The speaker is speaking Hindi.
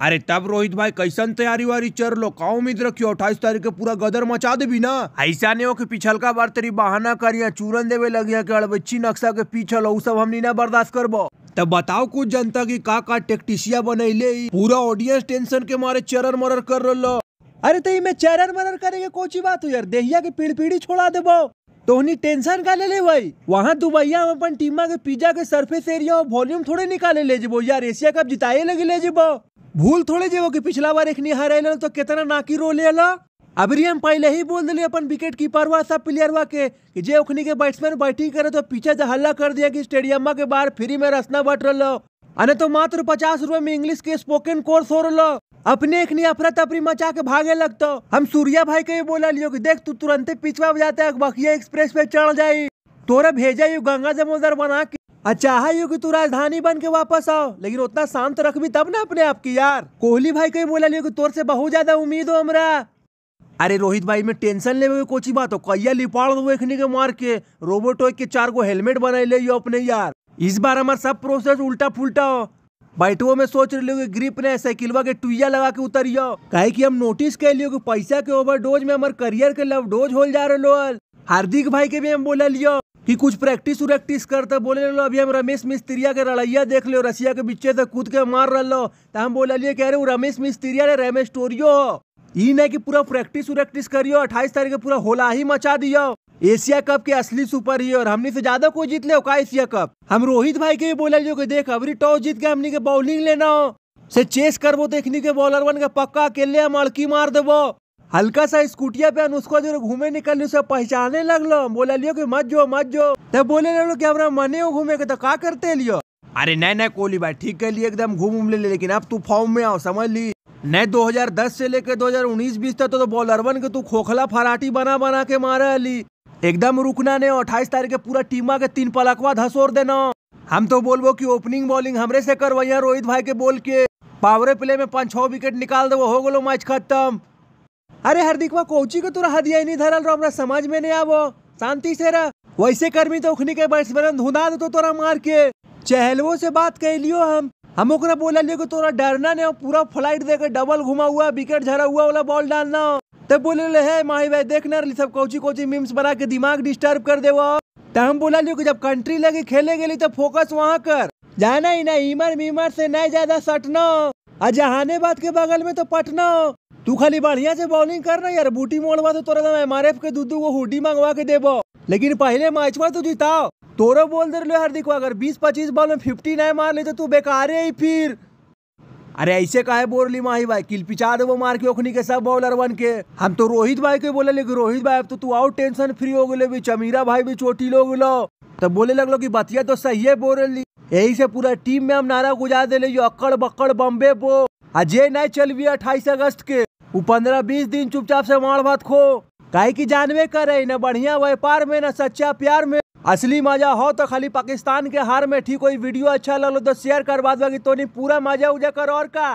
अरे तब रोहित भाई, कैसन तैयारी वारी चर लो का उम्मीद रखियो? अट्ठाईस तारीख के पूरा गदर मचा देबी ना? ऐसा नहीं हो कि पिछलका बार तेरी बहाना करिया, चूरन देवे लगिया के अड़बच्ची नक्शा के पीछल उ सब हमनी ना बर्दाश्त करबो। तब बताओ कुछ जनता की का का टेक्टिसिया बनैले ई? पूरा ऑडियंस टेंशन के मारे चरर मरर कर रहो अरे तो में चरर मरर करेंगे कोची बात हो यार? देहिया के पीड़ पीड़ी छोड़ा देबो। तोहनी टेंशन का ले ले भाई। वहाँ दुबैया में अपन टीमा के पिज्जा के सरफेस एरिया और वॉल्यूम थोड़े निकाले ले जेबो। यार एशिया कप जिताए लगे ले जेबो। भूल थोड़े जेबो कि पिछला बार एक हारे तो कितना नाकी रो ले ला अबरी हम पहले ही बोल दिले अपन विकेट कीपर हुआ सब प्लेयर हुआ के, कि जे ओखनी के बैट्समैन बैटिंग करे तो पीछे से हल्ला कर दिया कि स्टेडियम के बाहर फ्री में रसना बट रहो अने तो मात्र पचास रुपए में इंग्लिश के स्पोकन कोर्स हो रहा अपने एक नहीं अफरा तफरी मचा के भागे लगतो हम सूर्या भाई के बोला लियो कि देख, तू तुरंत पिछवा जाता है बखिया एक्सप्रेस पे चढ़ जाये तोरा भेजा यू गंगा जमोदर बना के। अच्छा है यू कि तू राजधानी बन के वापस आओ, लेकिन उतना शांत रखबी तब ना अपने आप की यार। कोहली भाई के बोला लियो कि तोर से बहुत ज़्यादा उम्मीद हो हमरा। अरे रोहित भाई, में टेंशन लेवे कोची बात हो कैया लिपाड़ दो एखनी के मार के, रोबोटो के चार गो हेलमेट बनाए ले अपने यार। इस बार हमार सब प्रोसेस उल्टा फुलटा हो। बैठो में सोच रहे कि ग्रिप ने साइकिलवा के टुइया लगा के उतरियो कहे कि हम नोटिस कर लियो कि पैसा के ओवरडोज में हमार करियर के लव डोज होल जा रहे हार्दिक भाई के भी हम बोला लियो। कि कुछ प्रैक्टिस उरेक्टिस करते बोले लो, अभी हम रमेश मिस्त्रिया के लड़ैया देख लियो, रसिया के बीचे से कूद के मार रहो तो हम बोला लियो कह रहे हो, रमेश मिस्त्रिया ने रमेश स्टोरियो हो। ई नहीं कि पूरा प्रैक्टिस उरेक्टिस करियो, अट्ठाईस तारीख के पूरा होला ही मचा दियो। एशिया कप के असली सुपर हीरो हमने से ज़्यादा कोई जीत ले का एशिया कप? हम रोहित भाई के भी बोला लियो कि देख अबरी टॉस जीत के हमनी के बॉलिंग लेना हो। से चेस करबो देखनी के बॉलर बन के पक्का अकेले हम अड़की मार देबो। हल्का सा स्कूटिया पे उसको जो घूमे निकल से पहचाने लगलो। बोला लियो कि मत जो मत जो। तब बोले लगलो कि हमरा मने हो घूमे के तो का करते लियो? अरे नहीं नहीं कोहली भाई ठीक के लिए एकदम घूम उम ले, लेकिन अब तू फॉर्म में आओ समझ ली? नहीं 2010 से लेके 2019-20 तक तो, तो बॉलर बन के तू खोखला फराटी बना बना के मारा अली एकदम रुकना ने अट्ठाईस तारीख के पूरा टीमा के तीन पलकवा धसोर देना। हम तो बोलबो कि ओपनिंग बॉलिंग हमरे से करवैया रोहित भाई के बोल के। पावरे प्ले में पाँच छह विकेट निकाल देवो हो गलो मैच खत्म। अरे हार्दिक हार्दिकवा कोची को तोरा हदिया नहीं धरल रहो, हमरा समझ में नहीं आवो शांति से रह। वैसे कर्मी तो उखनी के बैट्समैन धुना दे तो तोरा मार के। चहलवो से बात कह लियो हम। हम ओकरा बोला लियो कि तोरा डरना नहीं पूरा फ़्लाइट दे के डबल घुमा हुआ, विकेट झरा हुआ वाला बॉल डालना। तब बोले ले, है माही भाई देखना सब कोची कोची मीम्स बना के दिमाग डिस्टर्ब कर देवो। तो हम बोला लियो कि जब कंट्री लगे, खेले गेली तो फोकस वहाँ कर। जाना ही ना इमर मीमर से नहीं ज़्यादा सटना। जहानेबाद के बगल में तो पटना। हो तू खाली बढ़िया से बॉलिंग करना यार, बूटी मोड़वा तो तोरा एम आर एफ़ के दूध वो हुडी मंगवा के देबो। लेकिन पहले मैच में तू जिताओ। तोरा बोल दे यार देखो अगर 20-25 बॉल में 50 नहीं मार ले तो तू बेकार ही फिर। अरे ऐसे काहे बोल ली माही भाई? किल पिचा देवो मार के ओखनी के सब बॉलर बन के। हम तो रोहित भाई के बोले लेकिन रोहित भाई, अब तो तू आउट टेंशन फ्री हो गए चमीरा भाई भी चोटी लोग लो। तब बोले लगलो कि बतिया तो सही है बोल यही से पूरा टीम में हम नारा गुजार दे यो अक्कड़ बक्कड़ बम्बे पो अजय नहीं चल भी अट्ठाईस अगस्त के वो पंद्रह बीस दिन चुपचाप से मार भात खो। काहे की जानवे करे, न बढ़िया व्यापार में, न सच्चा प्यार में। असली मज़ा हो तो खाली पाकिस्तान के हार में ठीक कोई वीडियो अच्छा लगलो तो शेयर करवा दो तो नहीं, पूरा मज़ा उजा कर और का।